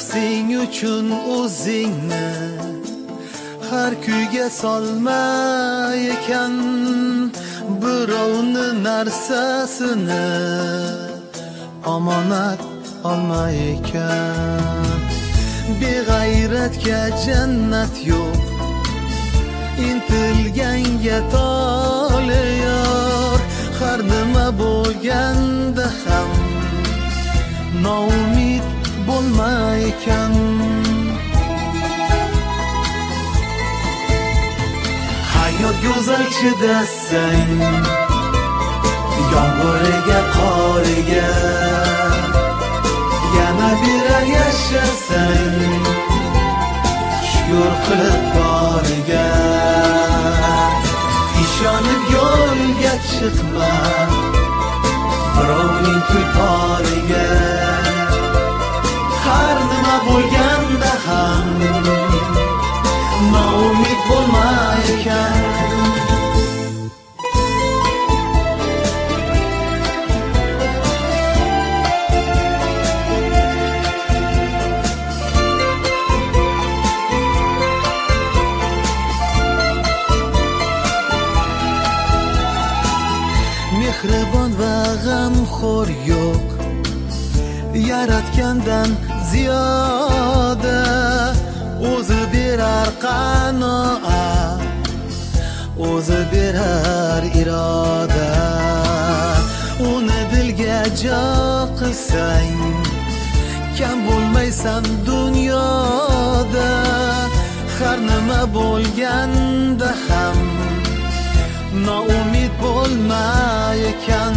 nafsing uchun o'zingni har kuyga solma ekan. Birovni narsasini omonat olma ekan. Beg'ayratga jannat yo'q. Intilganga toleyor har nima bo'lganda ham noumid bo'lma ekan hayot go'zal chidasang yomg'iriga qoriga yana birar yashasang shukur qilib boriga ishonib yo'lga chiqma birovning tulporiga har nima bo'lganda ham noumid bo'lma ekan mehribon va g'amxo'r yo'q yaratgandan ziyoda o'zi berar qanoat o'zi berar iroda. Uni dilga jo qilsang kam bo'lmaysan dunyoda. Har nima bo'lganda ham noumid bo'lma ekan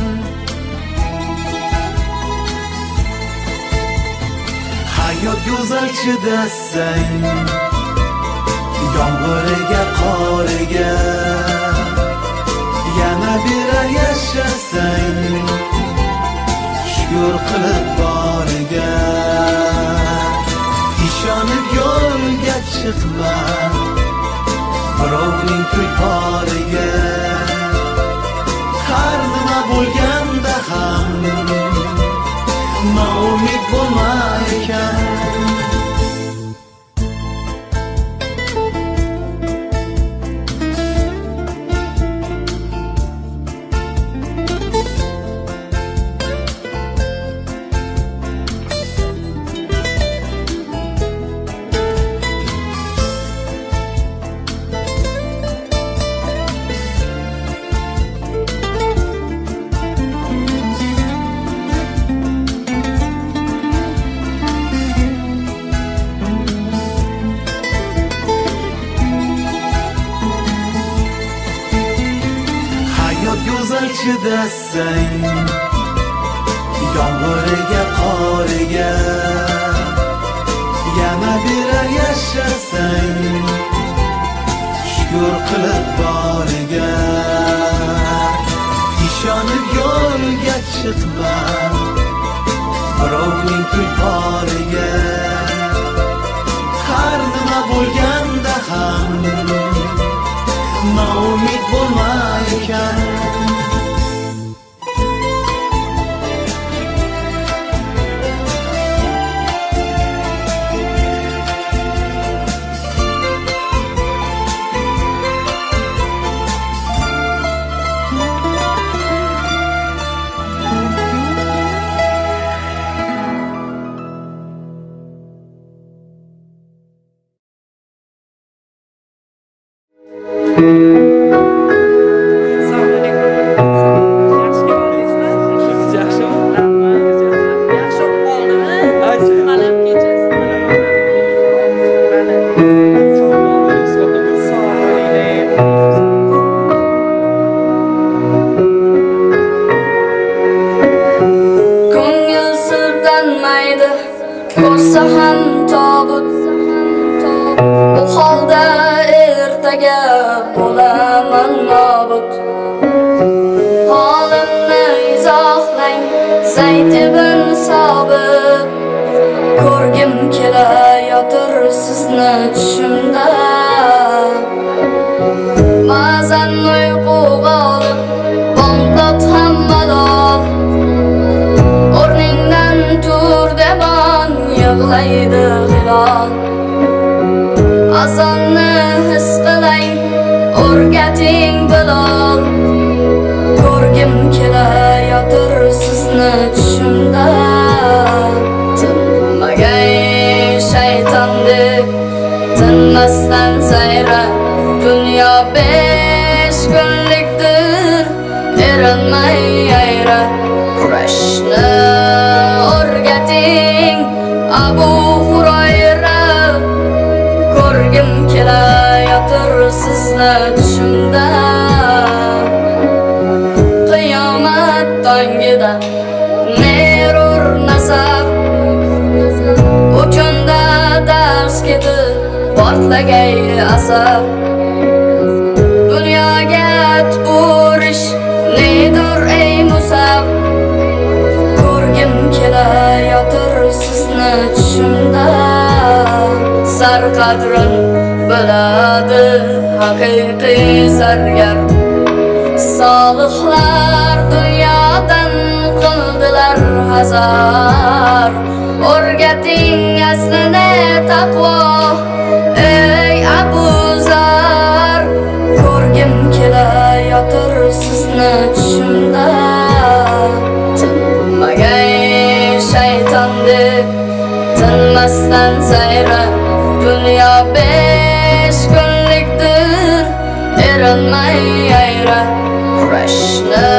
hayot go'zal chidasang yomg'iriga qoriga yana birar yashasang shukur qilib boriga ishonib yo'lga chiqma birovning tulporiga hayot go'zal chidasang yomg'iriga qoriga yana birar yashasang shukur qilib boriga ishonib yo'lga chiqma birovning tulporiga har nima bo'lganda ham noumid bo'lma ekan portlagay asab dunyoga turish nedir ey musab ko'rgim kelayotir sizni tushimda. Sarqadrin biladi haqiqiy zargar. Solihlar dunyodan qildilar hazar. O'rgating aslini taqvo. Yanına şunda Tınma gay şeytandı. Tınmasdan sayra. Dünya beş günlüktür. Erinmay ayra Kurashlı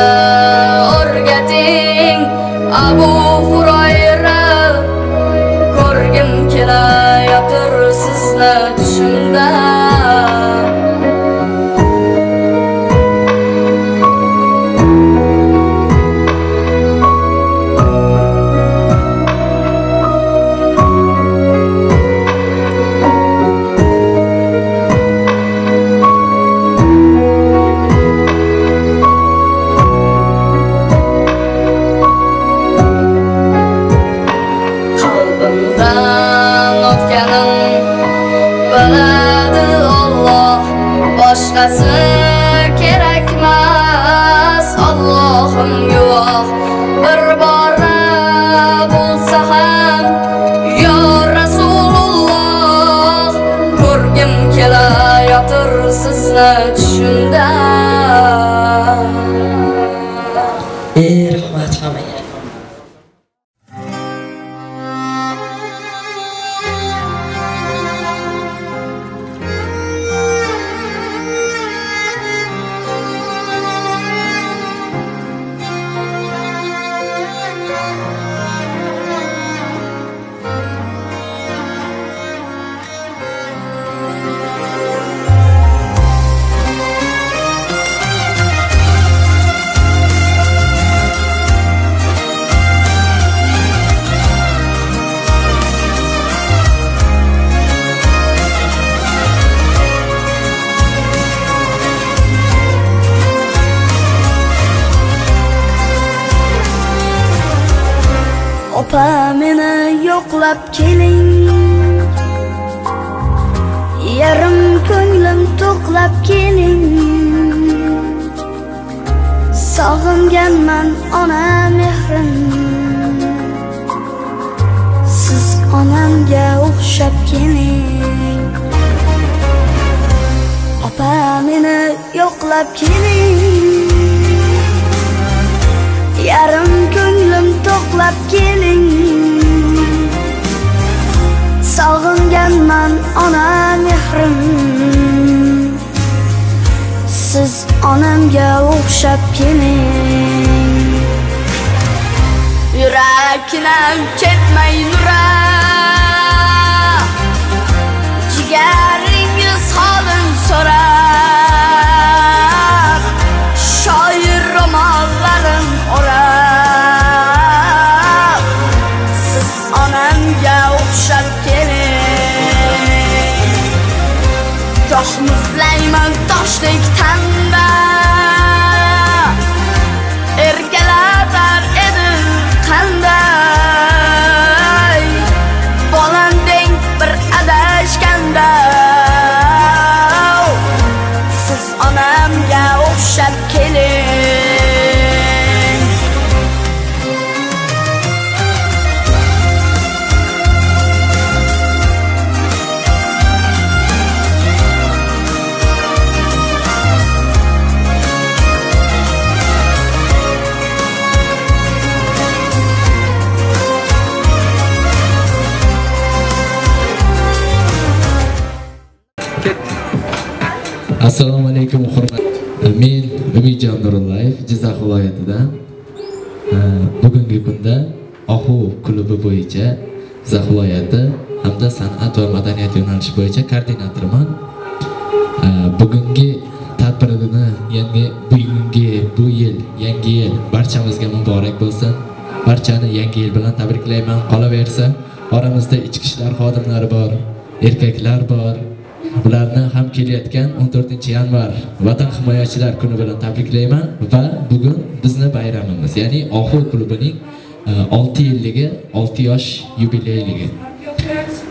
kelayotir sizni opa meni yo'qlab keling. Yarim ko'nglim to'qlab keling. Sog'inganman ona mehrin. Siz onamga o'xshab keling. Opa meni yo'qlab keling. Yarim ko'nglim to'qlab keling. Sog'inganman ona mehrim. Siz onamga o'xshab keling. Yuraknam ketmay assalomu alaykum hurmat men umidjon nurullayev jizzax viloyatidan bugungi kunda ohu klubi bo'yicha jizzax viloyati hamda san'at va madaniyat yo'nalishi bo'yicha koordinatorman. Bugungi tadbirini yangi bugungi bu yil yangi yil barchamizga muborak bo'lsin. Barchani yangi yil bilan tabriklayman. Qolaversa oramizda ichki ishlar xodimlari bor erkaklar bor ularni ham kelayotgan 14 yanvar. Vatan himoyachilar kuni bilan tabriklayman va bugun bizni bayramimiz ya'ni ohu klubining e, 6 yilligi 6 yosh yubileyligi.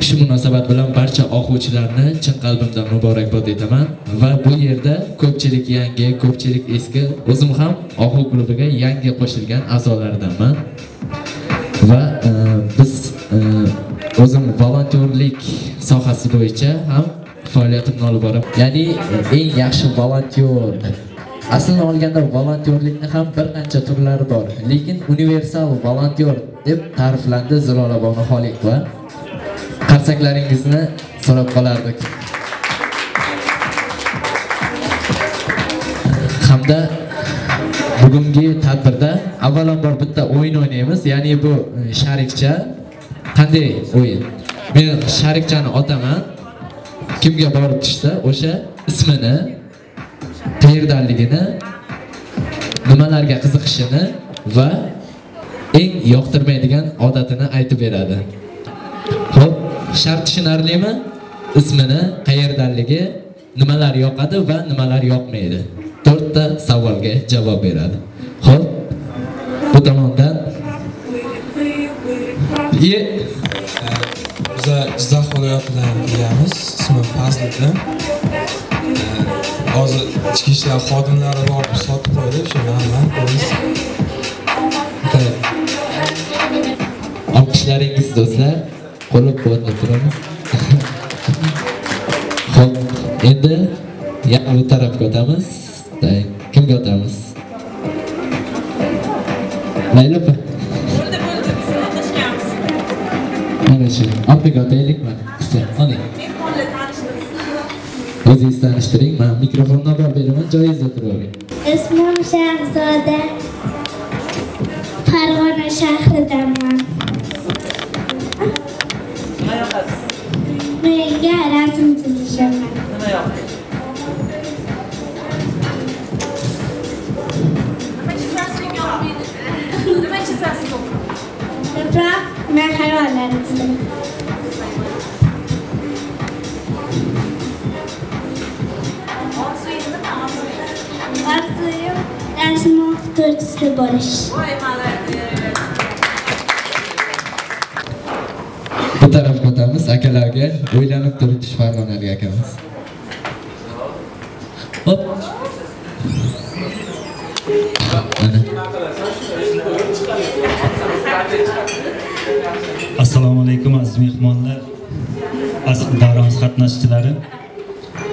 Shu munosabat bilan barcha o'quvchilarni chin qalbimdan muborakbod etaman va bu yerda ko'pchilik yangi ko'pchilik eski o'zim ham ohu klubiga yangi qo'shilgan a'zolardanman va e, biz e, o'zim volontyorlik sohasi bo'yicha ham faoliyatimni olib boraman ya'ni eng yaxshi volontyor. Aslini olganda volontyorlikni ham bir qancha turlari bor lekin universal volontyor deb ta'riflandi zilola bonu qarsaklaringizni so'rab qolardik. Hamda bugungi tadbirda avvalambor bitta o'yin o'ynaymiz ya'ni bu sharikcha qanday o'yin? Men sharikchani otaman kimga borib tushsa o'sha ismini qayerdanligini nimalarga qiziqishini va eng yoqtirmaydigan odatini aytib beradi Xo'p, shart tushunarlimi? Ismini, qayerdanligi, nimalar yoqadi va nimalar yoqmaydi. To'rtta savolga javob beradi. Xo'p, bu tomondan Jizzax viloyatidan kelamiz. Ismim Fazliddin. Hozir ichki ishlar xodimlari bor, sotib qo'ydi, shundan bilan polis. olqishlaringiz do'stlar. Qo'llab quvvatlab turamiz. Xo'p, endi yana bu tarafga o'tamiz. Kimga o'tamiz? Layla opa. Mana shu. Orqaga o'taylikmi? Qizcha, oling. Mehmonlar tanishtirsin. O'zingiz tanishtiring. Men mikrofonni olib beraman, joyingizda turavering. Ismim Shahzoda. Farg'ona shahridanman. Menga rasm chizishaman. Nima yoqmaydi? Nima chizasiz o'qib? Ko'proq men hayvonlar chizaman. Orzuyim rasm o'qituvchisi bo'lish. Voy, молодец. Bu tarafga o'tamiz akalarga o'ylanib turish farmonlarga akamiz. Hop. Assalomu alaykum aziz mehmonlar aziz davramiz qatnashchilari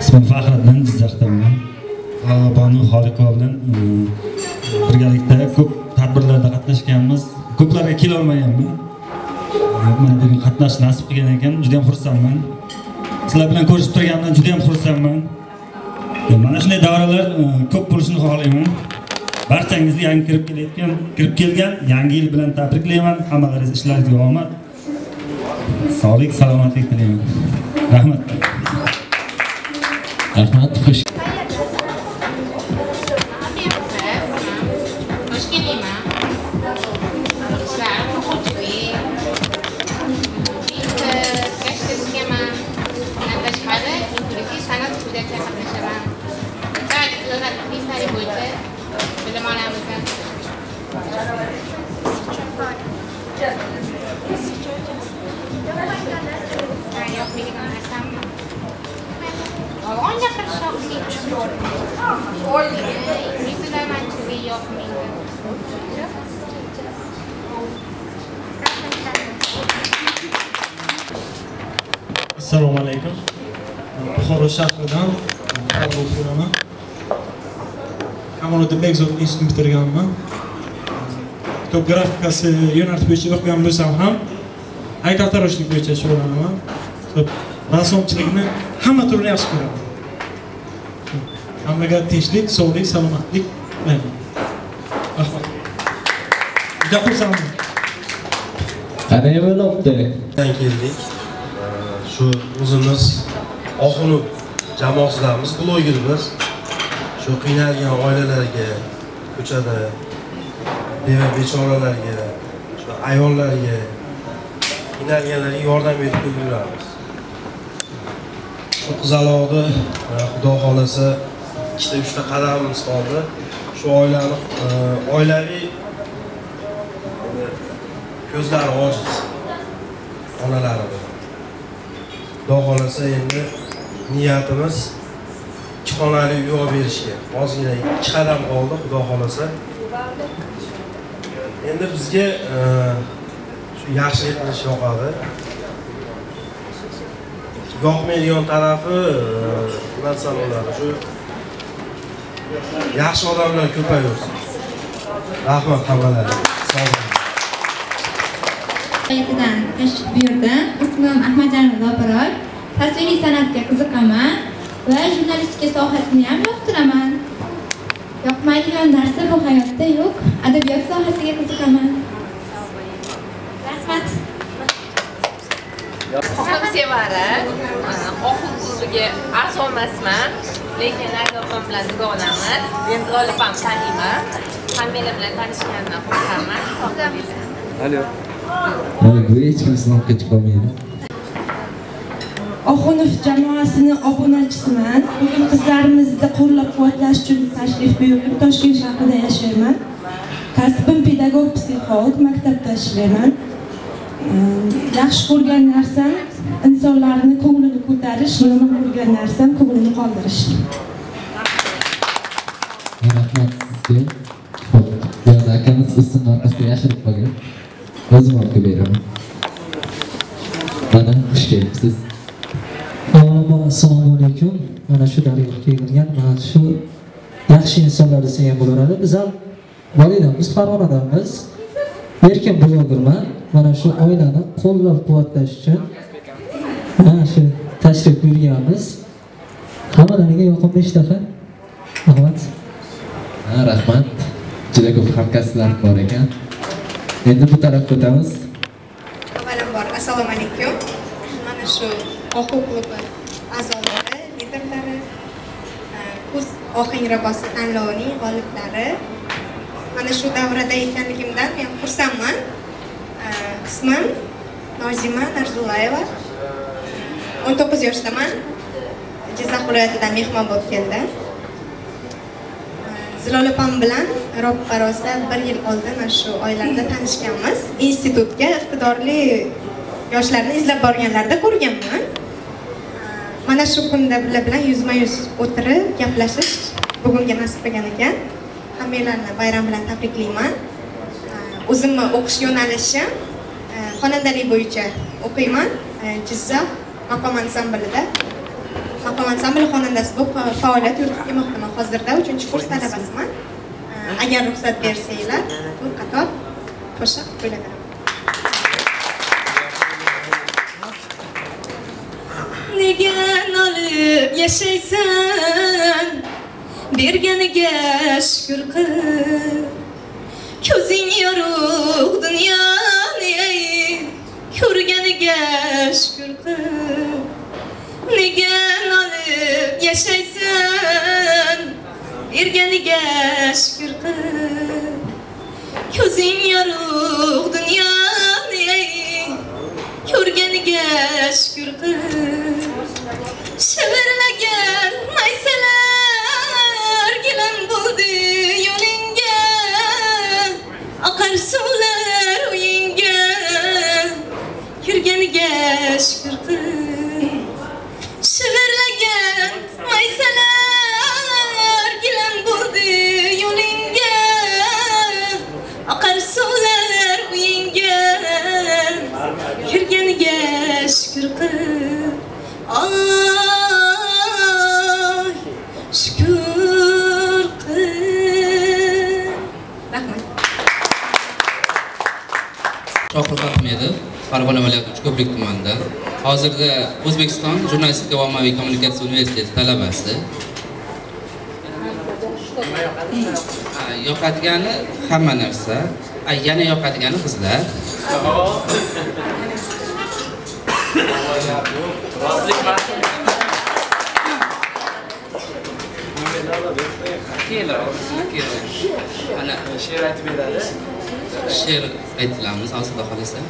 ismim fahriddin jizzaxdanman Lola xoliqova bilan e, birgalikda ko'p tadbirlarda qatnashganmiz. Ko'plarga kelolmaganman e, mana bugun qatnash nasib qilgan ekan juda ham xursandman. Sizlar bilan ko'rishib turganimdan juda ham xursandman e, mana shunday davralar ko'p bo'lishini xohlayman. Barchangizni yangi kirib kelayotgan kirib kelgan yangi yil bilan tabriklayman. Hammalaringiz ishlaringizga omad. Sog'lik salomatlik tilayman. Rahmat. Rahmat, xush. Ha, yoqmaydigan narsammi? Yolg'on gapirish yoqmaydi. Yoqmaydi. assalomu alaykum buxoro shahridan qabul qilaman kamoliddin bekzod institutini bitirganman kitob grafikasi yo'nalish bo'yicha o'qigan bo'lsam ham haykaltaroshlik bo'yicha shug'ullanaman rassomchilikni hamma turini yaxshi ko'raman. Hammaga tinchlik sog'lik salomatlik tilayman rahmat. Juda xursandman qani bo'libdi? Keldik shu o'zimiz oxunov jamoasidamiz blogermiz shu qiynalgan oilalarga ko'chada beva bechoralarga shu ayollarga qiynalganlarga yordam berib yuramiz shu qizaloqni xudo xohlasa ikkita uchta qadamimiz qoldi. Shu oilani e, oilaviy ko'zlari ojiz. Onalari xudo xohlasa endi niyatimiz ikki xonali uy olib berishga. Ozgina ikki qadam qoldi xudo xohlasa. Endi bizga e, shu yaxshilik qilish yoqadi. Yoqmaydigan tarafi e, nima bo'ladi. Shu yaxshi odamlar ko'payaversin rahmat hammalariga sog' bo'ling saytidan tashrif buyurdim ismim ahmadjanova lopiroy tasviriy san'atga qiziqaman va jurnalistika sohasini ham yoqtiraman. Yoqmaydigan narsa bu hayotda yo'q adabiyot sohasiga qiziqaman rahmat Islom sevara, oxun klubiga a'zo emasman, lekin Laylo opam bilan dugonamiz. Men Zilol opam taniyman. Hammalar bilan tanishganimdan xursandman. Alo. Bu hech kim sinovga chiqolmaydi Oxunov jamoasini obunachisiman. Bugun qizlarimizni qo'llab-quvvatlash uchun tashrif buyurdim. Toshkent shahrida yashayman. Kasbim pedagog psixolog, maktabda ishlayman. Ehm, yaxshi ko'rgan narsam insonlarning ko'nglini ko'tarish, yomon ko'rgan narsam ko'nglini qoldirish. rahmat sizga ho'p akamiz ismini orqasiga yashirib qo'ygan. o'zim olib beraman mana xush kelibsiz Assalomu alaykum. Mana shu daryoga kelgan mana shu yaxshi insonlar desa ham bo'laveradi. Biz ham volidamiz, Farg'onadamiz. Erkin blogerman. Mana shu oilani qo'llab-quvvatlash uchun mana shu tashrif buyurganmiz. Hammalariga yoqimli ishtaha. Rahmat. ha rahmat juda ko'p hamkasblarim bor ekan endi bu tarafga o'tamiz avvalambor assalomu shu ohu klubi a'zolari liderlari e, kuz ohangrabosi tanlovining g'oliblari. Mana shu davrada ekanligimdan men xursandman. E, ismim nozima narzulayeva. o'n to'qqiz yoshdaman. Jizzax viloyatidan mehmon bo'lib keldim e, Zilol opam bilan ropparosda bir yil oldin mana shu oylarda tanishganmiz. Institutga iqtidorli yoshlarni izlab borganlarida ko'rganman. Mana shu kunda bular bilan yuzma-yuz o'tirib gaplashish bugunga nasib qilgan ekan. Hammalarni bayram bilan tabriklayman. O'zimni o'qish yo'nalishim e, xonandalik bo'yicha o'qiyman. E, Jizzax maqom ansamblida maqom ansambli xonandasi bo'lib faoliyat yuritib kelmoqdaman hozirda uchinchi kurs talabasiman e, agar ruxsat bersanglar bu qator qo'shiq gen alıp yaşaysan Bir gene geç gül kız. Közün yoruk dünyanı Kör gene geç gül Ne gen alıp yaşaysan Bir gene geç gül kız. Közün yoruk dünyanı Körgeni geç gül kız. Şeberine gel, mayseler Gelen buldu yolunge Akarsular uyunge Yürgeni geç kırkın hozirda o'zbekiston jurnalistika va ommaviy kommunikatsiya universiteti talabasi. Yoqadigani hamma narsa. Yana yoqadigani qizlar. Ana she'r aytib beradi. She'r aytilamiz aslo xohlasa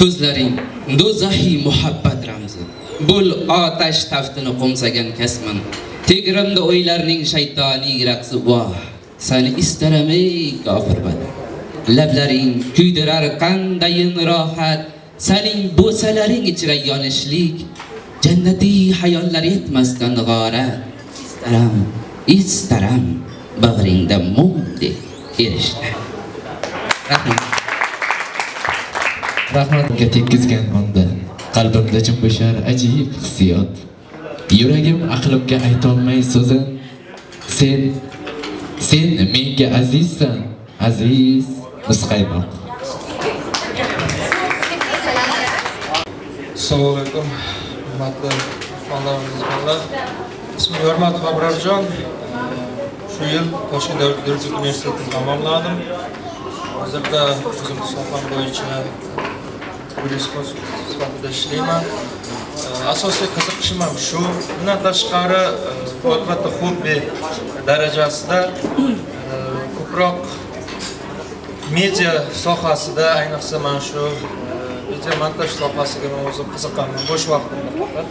ko'zlaring do'zaxiy muhabbat ramzi. Bo'l otash taftini qo'msagan kasman tegrimda o'ylarning shaytoniy raqsi. Voh sani istaram ey kofir bada lablaring kuydirar qandayin rohat. Saning bo'salaring ichra yonishlik. Jannatiy hayollar yetmasdan g'orat. Istaram istaram bag'ringda mumdek erishdi. Rahmat. Rahmatga tekkizgan onda qalbimda junbushar ajib hissiyot. Yuragim aqlimga aytolmay so'zin sen sen menga azizsan. Aziz muzqaymoq assalomu alaykum hurmatli mehmonlarimiz mezbonlar ismim hurmatli abrarjon shu yil toshkent davlat yuridik universitetini tamomladim. Hozirda o'zim soham bo'yicha yurist sifatida ishlayman. Asosiy qiziqishim ham shu bundan tashqari e, albatta hobbi darajasida e, ko'proq media sohasida ayniqsa mana shu e, video montaj sohasiga men o'zim qiziqaman. Bo'sh vaqtimda faqat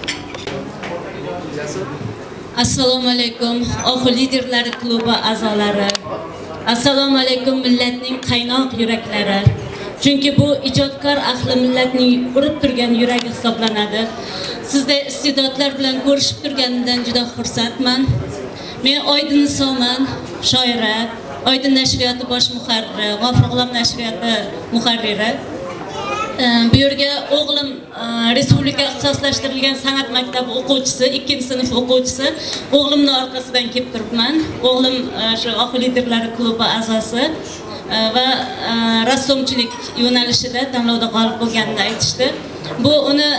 assalomu alaykum ohu liderlari klubi a'zolari. Assalomu alaykum millatning qaynoq yuraklari. Chunki bu ijodkor ahli millatning urib turgan yuragi hisoblanadi. Sizda iste'dodlar bilan ko'rishib turganimdan juda xursandman. Men oydin nisoman shoira oydin nashriyoti bosh muharriri g'ofur g'ulom nashriyoti muharriri. Bu yerga o'g'lim e, respublika ixtisoslashtirilgan san'at maktabi o'quvchisi ikkinchi sinf o'quvchisi o'g'limni orqasidan kelib turibman. O'g'lim e, shu oq liderlari klubi a'zosi. Va rassomchilik yo'nalishida tanlovda g'olib bo'lganini aytishdi bu uni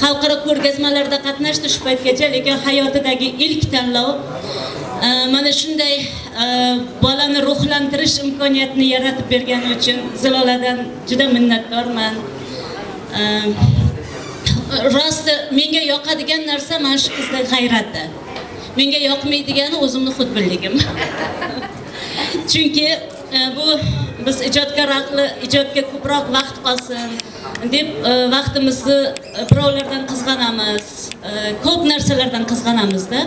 xalqaro ko'rgazmalarda qatnashdi shu paytgacha lekin hayotidagi ilk tanlov mana shunday bolani ruhlantirish imkoniyatini yaratib bergani uchun ziloladan juda minnatdorman rosti menga yoqadigan narsa mana shu qizni g'ayrati menga yoqmaydigani o'zimni xudbinligim chunki E, bu biz ijodkor raqli ijodga ko'proq vaqt qolsin deb e, vaqtimizni e, birovlardan qizg'anamiz. Ko'p narsalardan qizg'anamizda.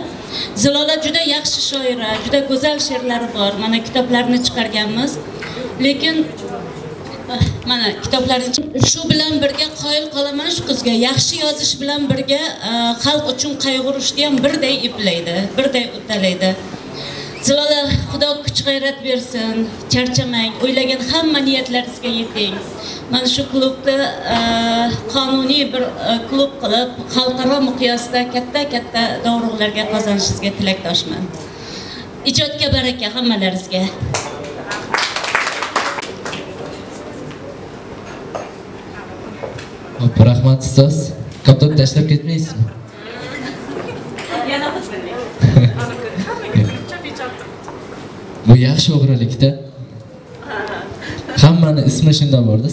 Zilola juda yaxshi shoira juda go'zal she'rlari bor. Mana kitoblarni chiqarganmiz. Lekin ah, mana kitoblarni shu bilan birga qoyil qolaman shu qizga. Yaxshi yozish bilan birga xalq uchun qayg'urishni ham birday eplaydi birday uddalaydi zilola xudo kuch g'ayrat bersin. Charchamang o'ylagan hamma niyatlaringizga yeting. Mana shu klubni qonuniy bir klub qilib xalqaro miqyosda katta katta dovrug'larga qozonishingizga tilakdoshman. Ijodga baraka hammalaringizga. Rahmat ustoz koptok tashlab ketmaysizmi? Yana bu yaxshi o'g'rilikda. Hammani ismi shunda borda